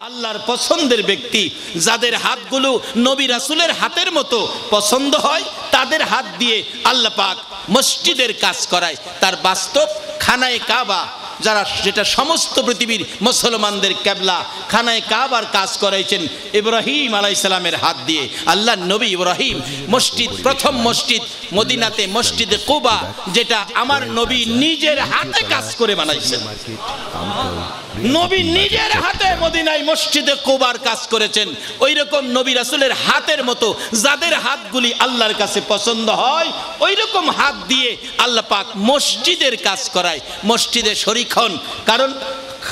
আল্লাহর পছন্দের ব্যক্তি, যাদের হাতগুলো নবী রাসুলের হাতের মতো পছন্দ হয়, তাদের হাত দিয়ে আল্লাহ পাক মসজিদের কাজ করায়। তার বাস্তব খানায় কাবা যারা যেটা সমস্ত পৃথিবীর মুসলমানদের ক্যাবলা, খানায় কাবার কাজ করাইছেন ইব্রাহিম আলাইসালামের হাত দিয়ে। আল্লাহ নবী ইব্রাহিম মসজিদ, প্রথম মসজিদ, মদিনাতে মসজিদে কুবা, যেটা আমার নবী নিজের হাতে কাজ করে বানাইছেন। নবী নিজের হাতে মদিনায় মসজিদে কোবার কাজ করেছেন। ওই রকম নবী রাসুলের হাতের মতো যাদের হাতগুলি আল্লাহর কাছে পছন্দ হয় ওই রকম হাত দিয়ে আল্লাহ পাক মসজিদের কাজ করায়। মসজিদে শরিক হন কারণ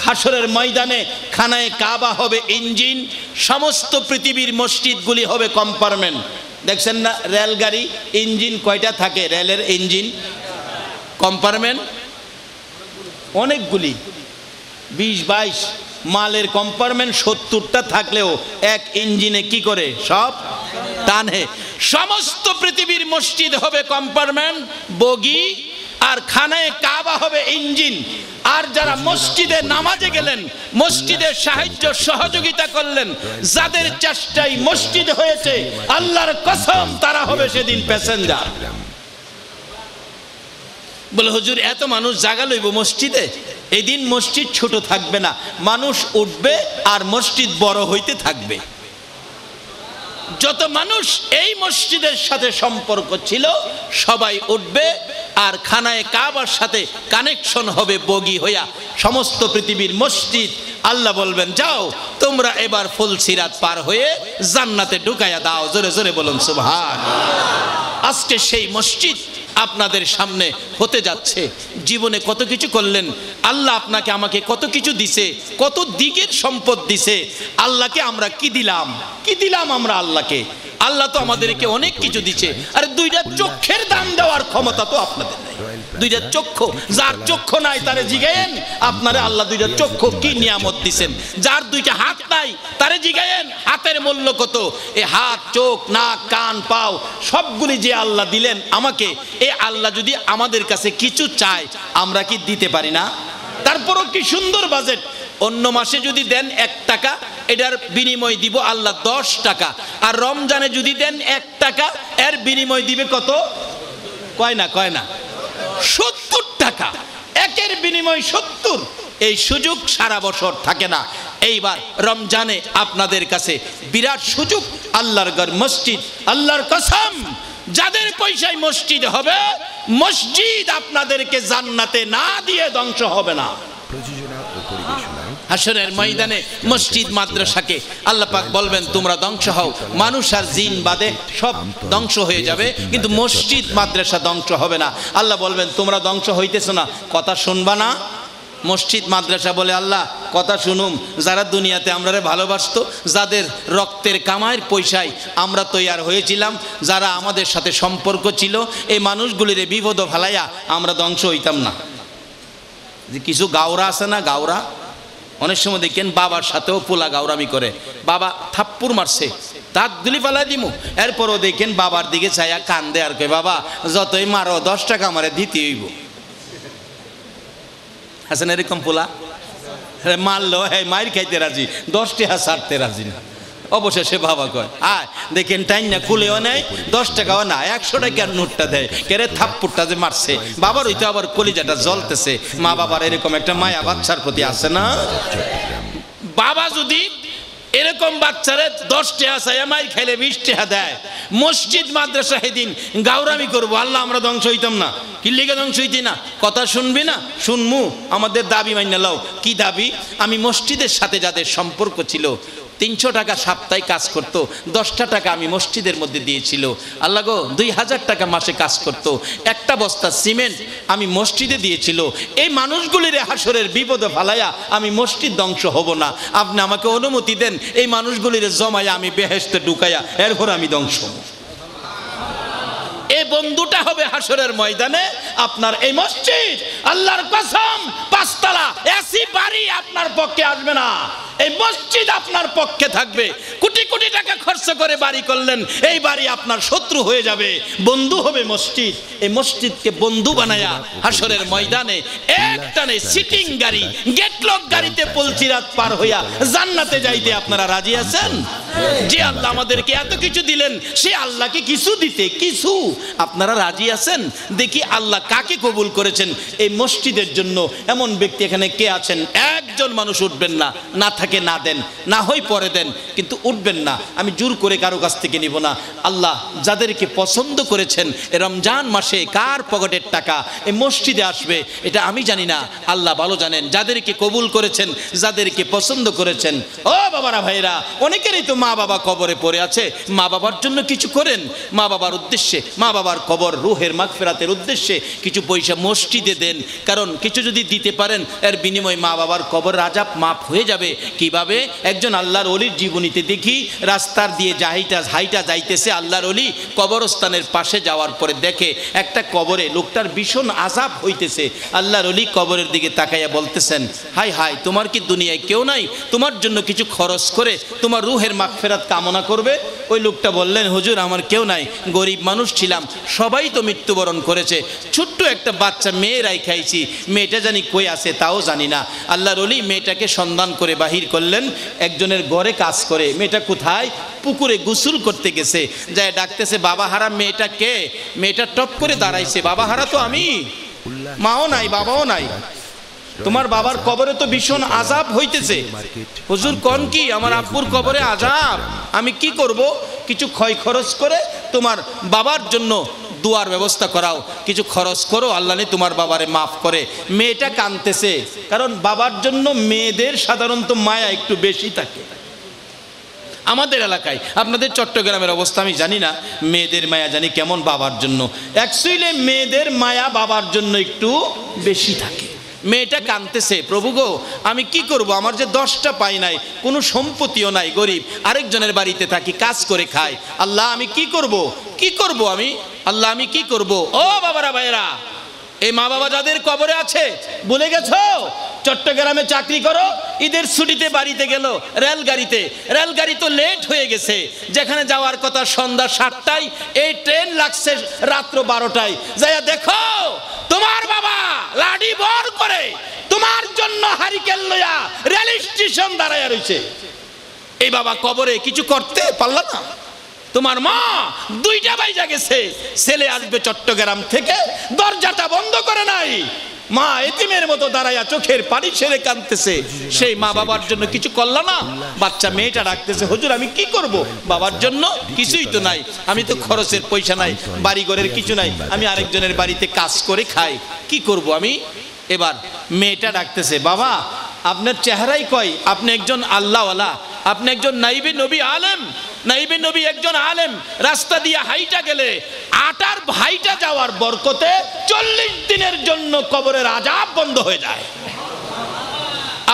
হাসরের ময়দানে খানায় কাবা হবে ইঞ্জিন, সমস্ত পৃথিবীর মসজিদগুলি হবে কম্পার্টমেন্ট। দেখছেন না, রেলগাড়ি, ইঞ্জিন কয়টা থাকে? রেলের ইঞ্জিন, কম্পার্টমেন্ট, অনেকগুলি। বিশ, বাইশ, মালের কম্পার্টমেন্ট সত্তরটা থাকলেও এক ইঞ্জিনে কি করে? সব টানে। সমস্ত পৃথিবীর মসজিদ হবে কম্পার্টমেন্ট, বগি আর খানায় কাবা হবে ইঞ্জিন। আর যারা মসজিদে নামাজে গেলেন মসজিদের সাহায্য, সহযোগিতা করলেন, যাদের চেষ্টায় মসজিদ হয়েছে, আল্লাহর কসম তারা হবে সেদিন প্যাসেঞ্জার বলে, হুজুর, এত মানুষ জাগা লইব মসজিদে? এদিন মসজিদ ছোট থাকবে না। মানুষ উঠবে আর মসজিদ বড় হইতে থাকবে। যত মানুষ এই মসজিদের সাথে সম্পর্ক ছিল, সবাই উঠবে আর খানায় কাবার সাথে কানেকশন হবে বগি হইয়া। সমস্ত পৃথিবীর মসজিদ, আল্লাহ বলবেন, যাও, তোমরা এবার ফুল সিরাত পার হয়ে জান্নাতে ঢুকাইয়া দাও। জোরে জোরে বলুন সুভান আজকে সেই মসজিদ আপনাদের সামনে হতে যাচ্ছে। জীবনে কত কিছু করলেন, আল্লাহ আপনাকে আমাকে কত কিছু দিছে, কত দিকের সম্পদ দিছে, আল্লাহকে আমরা কি দিলাম? কি দিলাম আমরা আল্লাহকে? আল্লাহ তো আমাদেরকে অনেক কিছু দিছে। আরে দুইটা চোখের দাম দেওয়ার ক্ষমতা তো আপনাদের নেই। দুইটা চক্ষু, যার চক্ষু নাই তারে জিগায়েন। আপনারে আল্লাহ দুইটা চক্ষু কি নিয়ামত দিছেন? যার দুইটা হাত নাই তারে জিগায়েন। হাতের মূল্য কত? এ হাত, চোখ, নাক, কান, পাও, সবগুলি যে আল্লাহ দিলেন আমাকে, এ আল্লাহ যদি আমাদের কাছে কিছু চায়, আমরা কি দিতে পারি না? তারপরও কি সুন্দর বাজেট। অন্য মাসে যদি দেন এক টাকা, এটার বিনিময় দিব আল্লাহ দশ টাকা। আর রমজানে যদি দেন এক টাকা, এর বিনিময় দিবে কত? কয় না কয় না। সত্তর টাকা। একের বিনিময় সত্তর। এই সুযোগ সারা বছর থাকে না। এইবার রমজানে আপনাদের কাছে বিরাট সুযোগ। আল্লাহর গড় মসজিদ, আল্লাহর কসম। যাদের পয়সায় মসজিদ হবে, মসজিদ আপনাদেরকে জান্নাতে না দিয়ে ধ্বংস হবে না। প্রযোজনা ও পরিবেশনায় হাসরের ময়দানে মসজিদ মাদ্রাসাকে আল্লাহ পাক বলবেন তোমরা ধ্বংস হও। মানুষ আর জিন বাদে সব ধ্বংস হয়ে যাবে। কিন্তু মসজিদ মাদ্রাসা ধ্বংস হবে না। আল্লাহ বলবেন তোমরা ধ্বংস হইতেছো না। কথা শুনবা না। মসজিদ মাদ্রাসা বলে আল্লাহ কথা শুনুম। যারা দুনিয়াতে আমরা ভালোবাসতো যাদের রক্তের কামাইয়ের পয়সায় আমরা তৈয়ার হয়েছিলাম যারা আমাদের সাথে সম্পর্ক ছিল এই মানুষগুলির বিপদ ফালাইয়া আমরা ধ্বংস হইতাম না। যে কিছু গাওরা আছে না, গাওরা? অনেক সময় দেখেন বাবার সাথেও পোলা গাওরামি করে। বাবা থাপ্পুর মারছে তার দুলি পালাই দিমু। এরপরও দেখেন বাবার দিকে চাইয়া কান্দে আর কে বাবা, যতই মারো, দশ টাকা আমারে দিতে হইব। হাসেন এরকম পোলা? মারলো হ্যাঁ মায়ের খাইতে রাজি দশ টাকা রাজি না। অবশেষে বাবা কয়, আয়, দেখেন টাইন না কুলেও নেয় দশ টাকাও না, একশো টাকার নোটটা দেয় কেরে থাপ্পুরটা যে মারছে, বাবার ওইটা আবার কলিজাটা জ্বলতেছে। মা বাবার এরকম একটা মায়া বাচ্চার প্রতি আছে না? বাবা যদি এরকম বাচ্চারে দশ টাকা চাই মাইর খাইলে বিশ টাকা দেয়, মসজিদ, মাদ্রাসা সেদিন গাউরামি করব, আল্লাহ আমরা ধ্বংস হইতাম না। কি লিগে ধ্বংস হইতি না? কথা শুনবি না? শুনমু, আমাদের দাবি মাইনা লাও। কি দাবি? আমি মসজিদের সাথে যাদের সম্পর্ক ছিল তিনশো টাকা সপ্তাহে কাজ করতো, দশটা টাকা আমি মসজিদের মধ্যে দিয়েছিল। আল্লাহ গো, দুই হাজার টাকা মাসে কাজ করতো। একটা বস্তা সিমেন্ট আমি মসজিদে দিয়েছিল। এই মানুষগুলির হাসরের বিপদে ফালাইয়া আমি মসজিদ ধ্বংস হব না। আপনি আমাকে অনুমতি দেন, এই মানুষগুলির জমায়া আমি বেহেস্তে ঢুকাইয়া এরপর আমি ধ্বংস হব। এই বন্ধুটা হবে হাসরের ময়দানে, আপনার এই মসজিদ, আল্লাহর কসম, পাঁচতলা, এসি বাড়ি আপনার পক্ষে আসবে না। এই মসজিদ আপনার পক্ষে থাকবে। কোটি কোটি টাকা খরচ করে বাড়ি করলেন, এই বাড়ি আপনার শত্রু হয়ে যাবে। বন্ধু হবে মসজিদ। এই মসজিদকে বন্ধু বানায়া হাসরের ময়দানে একটানে সিটিং গাড়ি গেটলক গাড়িতে পলচিরাত পার হইয়া জান্নাতে যাইতে আপনারা রাজি আছেন? যে আল্লাহ আমাদেরকে এত কিছু দিলেন, সে আল্লাহকে কিছু দিতে, কিছু। আপনারা রাজি আছেন? দেখি আল্লাহ কাকে কবুল করেছেন এই মসজিদের জন্য। এমন ব্যক্তি এখানে কে আছেন? একজন মানুষ উঠবেন না। না থাকে না দেন, না হয় পরে দেন, কিন্তু উঠবেন না। আমি জোর করে কারও কাছ থেকে নিব না। আল্লাহ যাদেরকে পছন্দ করেছেন রমজান মাসে কার পকেটের টাকা? এই মসজিদে আসবে, এটা আমি জানি না। আল্লাহ ভালো জানেন, যাদেরকে কবুল করেছেন, যাদেরকে পছন্দ করেছেন। ও বাবারা ভাইরা, অনেকেরই তো মা বাবা কবরে পড়ে আছে, মা বাবার জন্য কিছু করেন। মা বাবার উদ্দেশ্যে, মা বাবার কবর রুহের মাগফেরাতের উদ্দেশ্যে কিছু পয়সা মসজিদে দেন। কারণ কিছু যদি দিতে পারেন, এর বিনিময়ে মা বাবার কবর রাজাব মাপ হয়ে যাবে। কীভাবে? একজন আল্লাহর অলির জীবনীতে দেখি, রাস্তার দিয়ে জাহিটা হাইটা যাইতেছে আল্লাহর অলি, কবরস্থানের পাশে যাওয়ার পরে দেখে একটা কবরে লোকটার ভীষণ আজাব হইতেছে। আল্লাহর অলি কবরের দিকে তাকাইয়া বলতেছেন হাই হাই তোমার কি দুনিয়ায় কেউ নাই? তোমার জন্য কিছু খরচ করে তোমার রুহের মাগফেরাত কামনা করবে। ওই লোকটা বললেন, হুজুর, আমার কেউ নাই, গরিব মানুষ ছিলাম, সবাই তো মৃত্যুবরণ করেছে, ছোট্ট একটা বাচ্চা মেয়েরাই খাইছি, মেয়েটা জানি কই আছে তাও জানি না। আল্লাহর অলি মেয়েটাকে সন্ধান করে বাহির করলেন, একজনের ঘরে কাজ করে, মেয়েটা কোথায়? পুকুরে গোসল করতে গেছে, যায় ডাকতেছে, বাবা হারা, মেয়েটা কে? মেয়েটা টপ করে দাঁড়াইছে, বাবা হারা তো আমি, মাও নাই, বাবাও নাই। তোমার বাবার কবরে তো ভীষণ আজাব হইতেছে। হুজুর, কোন কি? আমার আব্বুর কবরে আজাব আমি কি করব? কিছু ক্ষয় খরচ করে তোমার বাবার জন্য দুয়ার ব্যবস্থা করাও। কিছু খরচ করো, আল্লাহ তোমার বাবারে মাফ করে। মেয়েটা কানতেছে। কারণ বাবার জন্য মেয়েদের সাধারণত মায়া একটু বেশি থাকে। আমাদের এলাকায়, আপনাদের চট্টগ্রামের অবস্থা আমি জানি না, মেয়েদের মায়া জানি কেমন বাবার জন্য। অ্যাকচুয়ালি মেয়েদের মায়া বাবার জন্য একটু বেশি থাকে। মেয়েটা কানতেছে প্রভু গো, আমি কি করব? আমার যে দশটা পাই নাই, কোনো সম্পত্তিও নাই, গরিব। আরেকজনের বাড়িতে থাকি, কাজ করে খাই। আল্লাহ, আমি কি করব? কি করব আমি? আল্লাহ, আমি কি করব? ও বাবারা ভাইরা এই মা বাবা যাদের কবরে আছে, বলে গেছো? চট্টগ্রামে চাকরি করো, ঈদের ছুটিতে বাড়িতে গেল, রেলগাড়িতে। রেলগাড়ি তো লেট হয়ে গেছে, যেখানে যাওয়ার কথা সন্ধ্যা সাতটায়, এই ট্রেন লাগছে রাত্র বারোটায়। যাইয়া দেখো তোমার বাবা লাডি বর করে তোমার জন্য হারিকেল লয়া রেল স্টেশন দাঁড়াইয়া রয়েছে এই বাবা কবরে কিছু করতে পারল না। তোমার মা দুইটা বাইজা গেছে। ছেলে আসবে চট্টগ্রাম থেকে, দরজাটা বন্ধ করে নাই। মা এতিমের মতো দাঁড়াইয়া চোখের পানি ছেড়ে কাঁদতেছে। সেই মা বাবার জন্য কিছু করল না। বাচ্চা মেয়েটা ডাকতেছে, হুজুর, আমি কি করব? বাবার জন্য কিছুই তো নাই। আমি তো খরচের পয়সা নাই বাড়ি ঘরের কিছু নাই। আমি আরেকজনের বাড়িতে কাজ করে খাই। কি করব আমি? এবার মেয়েটা ডাকতেছে, বাবা, আপনার চেহারাই কয়? আপনি একজন আল্লাহওয়ালা। আপনি একজন নাইবে নবী আলেম, নাইবে নবী একজন আলেম, রাস্তা দিয়ে হাইটা গেলে আটার ভাইটা যাওয়ার বরকতে চল্লিশ দিনের জন্য কবরের আজাব বন্ধ হয়ে যায়।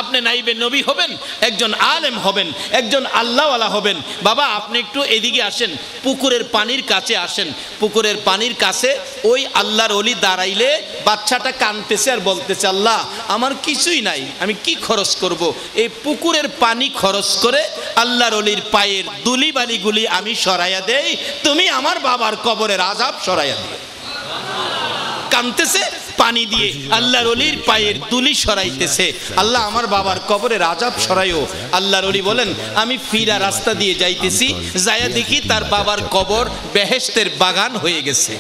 আপনি নাইবে নবী হবেন, একজন আলেম হবেন, একজন আল্লাহওয়ালা হবেন। বাবা, আপনি একটু এদিকে আসেন, পুকুরের পানির কাছে আসেন। পুকুরের পানির কাছে ওই আল্লাহর অলি দাঁড়াইলে বাচ্চাটা কানতেছে আর বলতেছে, আল্লাহ, আমার কিছুই নাই, আমি কি খরচ করব? এই পুকুরের পানি খরচ করে আল্লাহর অলির পায়ের দুলি বালিগুলি আমি সরাইয়া দেই, তুমি আমার বাবার কবরের আজাব সরাইয়া দিও। কানতেছে পানি দিয়ে আল্লাহর অলির পায়ের তুলি সরাইতেছে। আল্লাহ আমার বাবার কবরে রাজাব সরাইও। আল্লাহর অলি বলেন, আমি ফিরা রাস্তা দিয়ে যাইতেছি যায়া দেখি তার বাবার কবর বেহেস্তের বাগান হয়ে গেছে।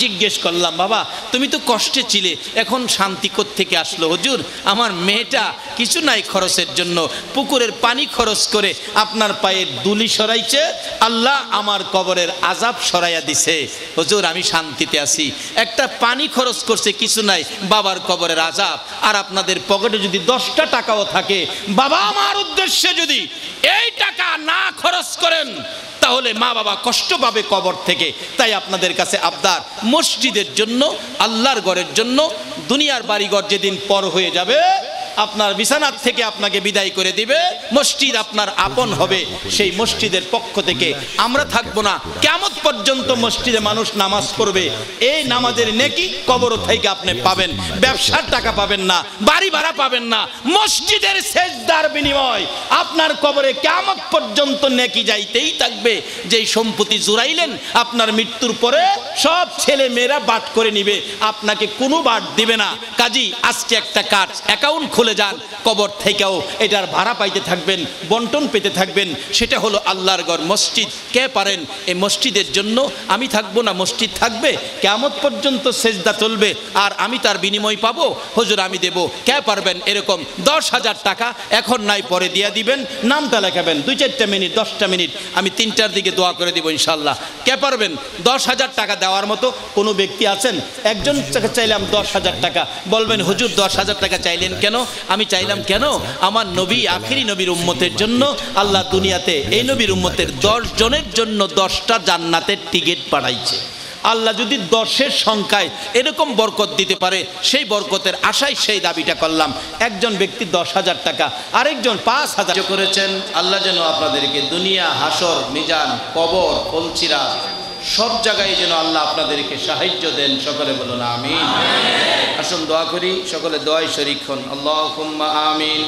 জিজ্ঞেস করলাম, বাবা, তুমি তো কষ্টে ছিলে, এখন শান্তি থেকে আসলো? হুজুর, আমার মেয়েটা কিছু নাই খরচের জন্য। পুকুরের পানি খরচ করে আপনার পায়ে দুলি সরাইছে, আল্লাহ আমার কবরের আজাব সরাইয়া দিছে। হুজুর, আমি শান্তিতে আছি। একটা পানি খরচ করছে, কিছু নাই, বাবার কবরের আজাব আর আপনাদের পকেটে যদি দশটা টাকাও থাকে, বাবা আমার উদ্দেশ্যে যদি এই টাকা না খরচ করেন তাহলে মা বাবা কষ্ট পাবে কবর থেকে। তাই আপনাদের কাছে আবদার, মসজিদের জন্য, আল্লাহর গড়ের জন্য, দুনিয়ার বাড়িঘর যেদিন পর হয়ে যাবে আপনার বিছানার থেকে আপনাকে বিদায় করে দিবে। মসজিদ আপনার আপন হবে। সেই মসজিদের পক্ষ থেকে আমরা থাকব না। কেমন পর্যন্ত মসজিদে মানুষ নামাজ পড়বে? এই নামাজের নেকি কবর থেকে আপনি পাবেন। ব্যবসার টাকা পাবেন না, বাড়ি ভাড়া পাবেন না। মসজিদের সেজদার বিনিময় আপনার কবরে কেমন পর্যন্ত নেকি যাইতেই থাকবে। যেই সম্পত্তি জুড়াইলেন, আপনার মৃত্যুর পরে সব ছেলে মেয়েরা বাট করে নিবে। আপনাকে কোনো বাট দিবে না। কাজী, আজকে একটা কাজ। অ্যাকাউন্ট খুলে যান, কবর থেকেও এটার ভাড়া পাইতে থাকবেন, বন্টন পেতে থাকবেন, সেটা হলো আল্লাহর গড় মসজিদ। কে পারেন? এই মসজিদের জন্য আমি থাকব না, মসজিদ থাকবে? কেমত পর্যন্ত সেজদা চলবে, আর আমি তার বিনিময় পাবো? হুজুর, আমি দেব। কে পারবেন এরকম? দশ হাজার টাকা এখন নাই, পরে দিয়ে দিবেন, নামটা লেখাবেন, দুই চারটা মিনিট, দশটা মিনিট, আমি তিনটার দিকে দোয়া করে দিব ইনশাল্লাহ কে পারবেন? দশ হাজার টাকা দেওয়ার মতো কোনো ব্যক্তি আছেন? একজন চাইলাম দশ হাজার টাকা, বলবেন, হুজুর, দশ হাজার টাকা চাইলেন কেন? আমি চাইলাম কেন? আমার নবী, আখিরি নবীর উম্মতের জন্য আল্লাহ দুনিয়াতে এই নবীর উম্মতের দশ জনের জন্য দশটা জান্নাতের টিকিট পাঠাইছে আল্লাহ যদি দশের সংখ্যায় এরকম বরকত দিতে পারে, সেই বরকতের আশায় সেই দাবিটা করলাম। একজন ব্যক্তি দশ হাজার টাকা, আরেকজন পাঁচ হাজার করেছেন, আল্লাহ যেন আপনাদেরকে দুনিয়া, হাসর, মিজান, কবর, কলচিরা সব জায়গায় যেন আল্লাহ আপনাদেরকে সাহায্য দেন সকলে বলুন আমিন আসুন দোয়া করি সকলে দোয়াই শরিক হন আল্লাহ আমিন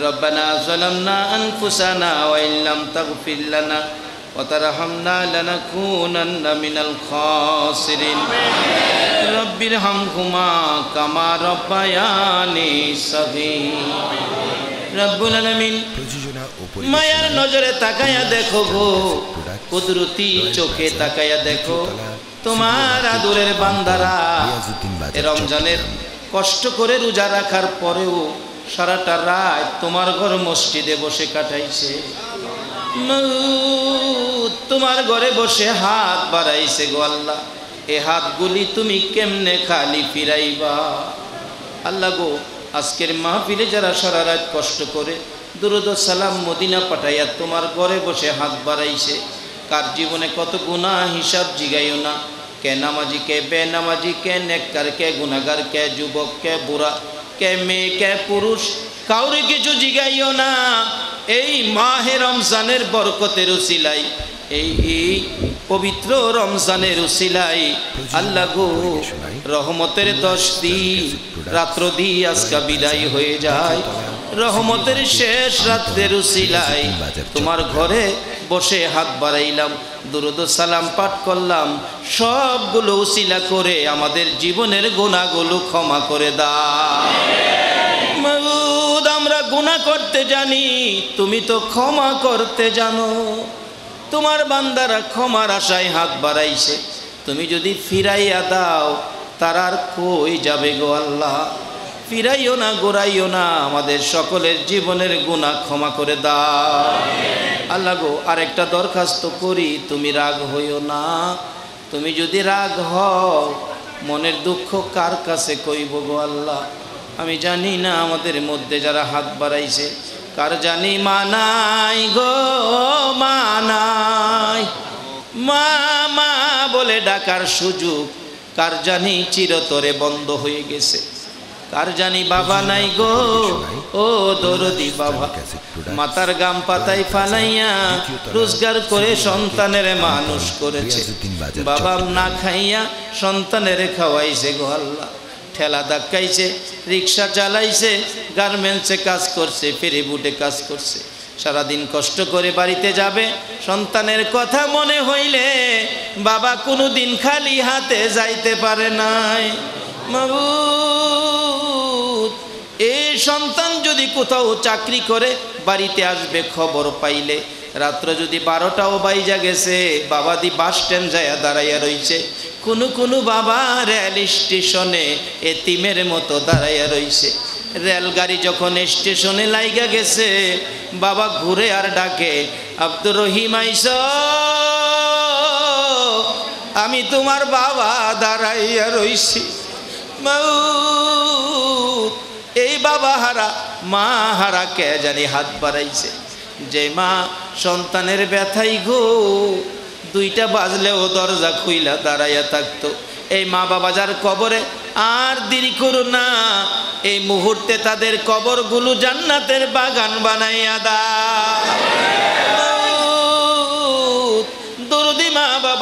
ربنا ظلمنا أنفسنا وإن لم تغفر لنا وترحمنا لنكونن من الخاسرين رب ارحمهما كما ربياني صغيرا রব্বুল আলামিন মায়ার নজরে তাকায়া দেখো গো। কুদরতি চোখে তাকায়া দেখো। তোমার আদরের বান্দারা রমজানের কষ্ট করে রোজা রাখার পরেও সারাটা রাত তোমার ঘর মসজিদে বসে কাটাইছে। তোমার ঘরে বসে হাত বাড়াইছে গো আল্লাহ। এ হাতগুলি তুমি কেমনে খালি ফিরাইবা? আল্লাহ গো আজকের মাহফিলে যারা সারা রাত কষ্ট করে দুরুদ সালাম মদিনা পাঠাইয়া তোমার ঘরে বসে হাত বাড়াইছে, কার জীবনে কত গুণা হিসাব জিগাইও না? কে নামাজি, কে বেনামাজি, কে নেককার, কে গুনাগার কে যুবক, কে বুড়া, কে মেয়ে, কে পুরুষ, কাউরে কিছু জিগাইও না। এই মাহে রমজানের বরকতের উসিলাই এই এই পবিত্র রমজানের উসিলাই আল্লাহ গো, রহমতের দশ দিন, রাত্র দি আজকা বিদায় হয়ে যায়। রহমতের শেষ রাত্রের উসিলাই তোমার ঘরে বসে হাত বাড়াইলাম, দুরুদ সালাম পাঠ করলাম। সবগুলো উসিলা করে আমাদের জীবনের গোনাগুলো ক্ষমা করে দাও। আমরা গুনাহ করতে জানি, তুমি তো ক্ষমা করতে জানো। তোমার বান্দারা ক্ষমার আশায় হাত বাড়াইছে। তুমি যদি ফিরাইয়া দাও, তার আর কই যাবে গো আল্লাহ? ফিরাইও না, গোড়াইও না, আমাদের সকলের জীবনের গুণা ক্ষমা করে দাও। আল্লাহ গো, আরেকটা দরখাস্ত করি, তুমি রাগ হইও না। তুমি যদি রাগ হও, মনের দুঃখ কার কাছে কইব গো আল্লাহ? আমি জানি না আমাদের মধ্যে যারা হাত বাড়াইছে কার জানি মানাই গো মানাই? মা মা বলে ডাকার সুযোগ, কার জানি চিরতরে বন্ধ হয়ে গেছে। কার জানি বাবা নাই গো? ও দরদি বাবা। মাতার গাম পাতাই ফালাইয়া রোজগার করে সন্তানের মানুষ করেছে। বাবা না খাইয়া সন্তানের খাওয়াইছে গো আল্লাহ। ঠেলা ধাক্কাইছে, রিক্সা চালাইছে গার্মেন্টসে কাজ করছে, ফেরি বুটে কাজ করছে। সারাদিন কষ্ট করে বাড়িতে যাবে, সন্তানের কথা মনে হইলে বাবা কোনো দিন খালি হাতে যাইতে পারে নাই। মাবুদ এই সন্তান যদি কোথাও চাকরি করে, বাড়িতে আসবে, খবর পাইলে রাত্র যদি বারোটাও বাইজা গেছে, বাবা দি বাস স্ট্যান্ড যায় দাঁড়াইয়া রইছে। কোনো কোনো বাবা রেল স্টেশনে, এতিমের মতো দাঁড়াইয়া রইছে। রেলগাড়ি যখন স্টেশনে লাইগা গেছে, বাবা ঘুরে আর ডাকে, আব্দুর রহিম আইস, আমি তোমার বাবা দাঁড়াইয়া রইছি। মাউত এই বাবা হারা, মা হারা কে জানি হাত বাড়াইছে। যে মা সন্তানের ব্যথাই গো, দুইটা বাজলেও দরজা খুইলা দাঁড়াইয়া থাকতো। এই মা বাবা যার কবরে আর দেরি করো না, এই মুহূর্তে তাদের কবরগুলো জান্নাতের বাগান বানাইয়া দাও।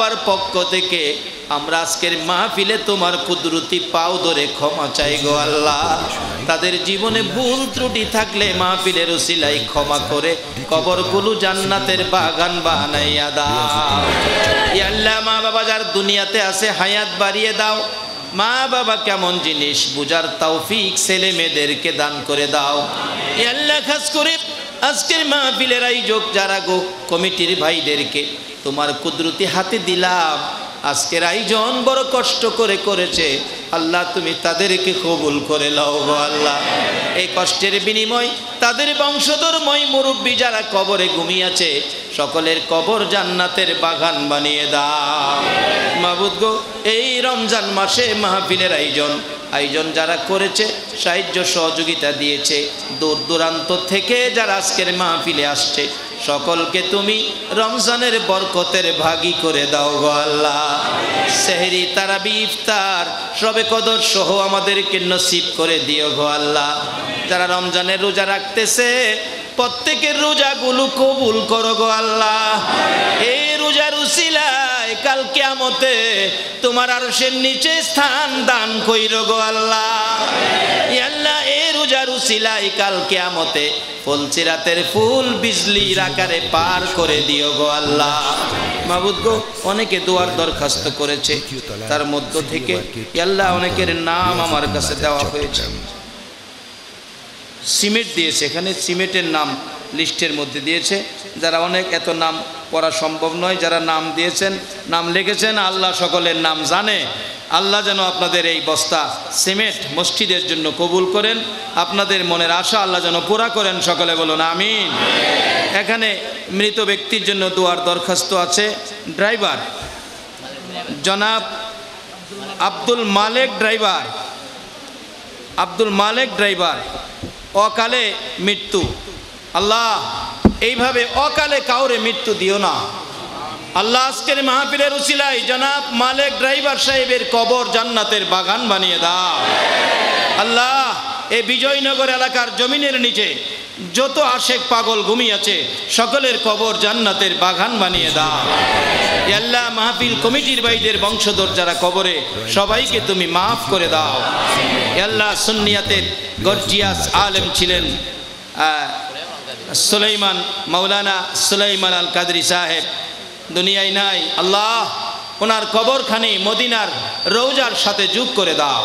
বাবার পক্ষ থেকে আমরা আজকের মাহফিলে তোমার কুদরতি পাও ধরে ক্ষমা চাই গো আল্লাহ। তাদের জীবনে ভুল ত্রুটি থাকলে মাহফিলের উসিলাই ক্ষমা করে কবরগুলো জান্নাতের বাগান বানাইয়া দাও। আল্লাহ, মা বাবা যার দুনিয়াতে আছে, হায়াত বাড়িয়ে দাও। মা বাবা কেমন জিনিস বুঝার তৌফিক ছেলে মেয়েদেরকে দান করে দাও। আল্লাহ, খাস করে আজকের মাহফিলের আয়োজক যারা গো, কমিটির ভাইদেরকে তোমার কুদরতি হাতে দিলাম। আজকের আয়োজন বড় কষ্ট করে করেছে। আল্লাহ, তুমি তাদেরকে কবুল করে লও আল্লাহ। এই কষ্টের বিনিময় তাদের বংশধরময় মুরব্বী যারা কবরে ঘুমিয়েছে সকলের কবর জান্নাতের বাগান বানিয়ে দাও। মাবুদ গো, এই রমজান মাসে মাহফিলের আয়োজন। আয়োজন যারা করেছে, সাহায্য সহযোগিতা দিয়েছে। দূর দূরান্ত থেকে যারা আজকের মাহফিলে আসছে সকলকে তুমি রমজানের বরকতের ভাগী করে দাও গো আল্লাহ। সেহরি, তারাবি, ইফতার সবে কদর সহ আমাদেরকে নসিব করে দিও গো আল্লাহ। যারা রমজানের রোজা রাখতেছে, প্রত্যেকের রোজাগুলো কবুল করো গো আল্লাহ। এই রোজার উসিলায় কাল কিয়ামতে তোমার আরশের নিচে স্থান দান কইর গো আল্লাহ। রোজার উসিলায় কাল কিয়ামতে ফুলচিরাতের ফুল বিজলির আকারে পার করে দিও গো আল্লাহ। মাবুদ গো, অনেকে দোয়ার দরখাস্ত করেছে, তার মধ্য থেকে আল্লাহ অনেকের নাম আমার কাছে দেওয়া হয়েছে। সিমেন্ট দিয়েছে, এখানে সিমেন্টের নাম লিস্টের মধ্যে দিয়েছে, যারা অনেক এত নাম পড়া সম্ভব নয়, যারা নাম দিয়েছেন, নাম লিখেছেন, আল্লাহ সকলের নাম জানে। আল্লাহ যেন আপনাদের এই বস্তা সিমেন্ট মসজিদের জন্য কবুল করেন। আপনাদের মনের আশা আল্লাহ যেন পুরা করেন। সকলে বলুন, আমিন। এখানে মৃত ব্যক্তির জন্য দোয়ার দরখাস্ত আছে। ড্রাইভার, জনাব আব্দুল মালেক ড্রাইভার। আব্দুল মালেক ড্রাইভার, অকালে মৃত্যু। আল্লাহ এইভাবে অকালে কাউরে মৃত্যু দিও না। আল্লাহ আজকের মাহফিলের উসিলাই জনাব মালেক ড্রাইভার সাহেবের কবর জান্নাতের বাগান বানিয়ে দাও। আল্লাহ, এই বিজয়নগর এলাকার জমিনের নিচে যত আশেক পাগল ঘুমিয়েছে সকলের কবর জান্নাতের বাগান বানিয়ে দাও। আল্লাহ মাহফিল কমিটির ভাইদের বংশধর যারা কবরে, সবাইকে তুমি মাফ করে দাও। আল্লাহ সুন্নিয়াতের গর্জিয়াস আলেম ছিলেন সুলাইমান মৌলানা সুলাইমান আল কাদরি সাহেব, দুনিয়ায় নাই। আল্লাহ ওনার কবরখানি মদিনার রৌজার সাথে যোগ করে দাও।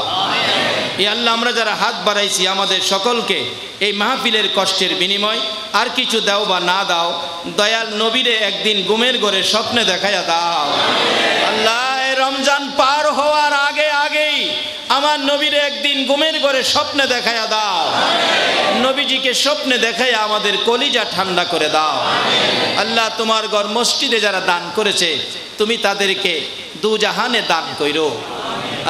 এই আল্লাহ আমরা যারা হাত বাড়াইছি, আমাদের সকলকে এই মাহফিলের কষ্টের বিনিময়, আর কিছু দাও বা না দাও, দয়াল নবীরে একদিন গুমের ঘরে স্বপ্নে দেখাইয়া দাও। আল্লাহ রমজান পার আগেই আমার নবীর একদিন গুমের ঘরে স্বপ্নে দেখায়া দাও। নবীজিকে স্বপ্নে দেখাইয়া আমাদের কলিজা ঠান্ডা করে দাও। আল্লাহ তোমার ঘর মসজিদে যারা দান করেছে, তুমি তাদেরকে দুজাহানে দান কইরো।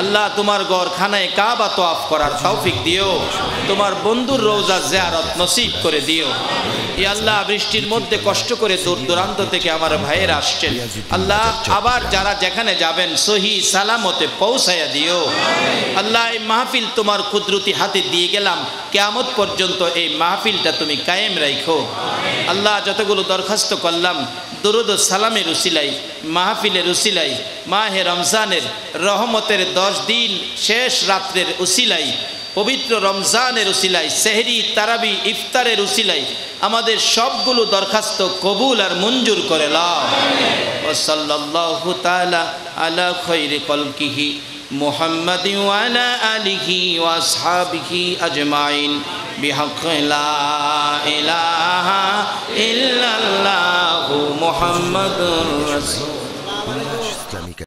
আল্লাহ তোমার গড় খানায় কাবা তোয়াফ করার তৌফিক দিও। তোমার বন্ধুর রোজা জিয়ারত নসিব করে দিও। ই আল্লাহ, বৃষ্টির মধ্যে কষ্ট করে দূর দূরান্ত থেকে আমার ভাইয়ের আসছেন। আল্লাহ, আবার যারা যেখানে যাবেন, সহি সালামতে পৌঁছাইয়া দিও। আল্লাহ, এই মাহফিল তোমার কুদরতি হাতে দিয়ে গেলাম। কেয়ামত পর্যন্ত এই মাহফিলটা তুমি কায়েম রাখো আল্লাহ, যতগুলো দরখাস্ত করলাম দরুদ সালামের উসিলাই মাহফিলের উসিলাই মাহে রমজানের রহমতের দশ দিন শেষ রাত্রের উসিলাই পবিত্র রমজানের উসিলাই সেহরি, তারাবি, ইফতারের উসিলাই আমাদের সবগুলো দরখাস্ত কবুল আর মঞ্জুর করে লাও ও সাল্লাহ আলা খৈরে কলকিহি محمد وعلى آله وأصحابه أجمعين. بحق لا إله إلا الله محمد رسول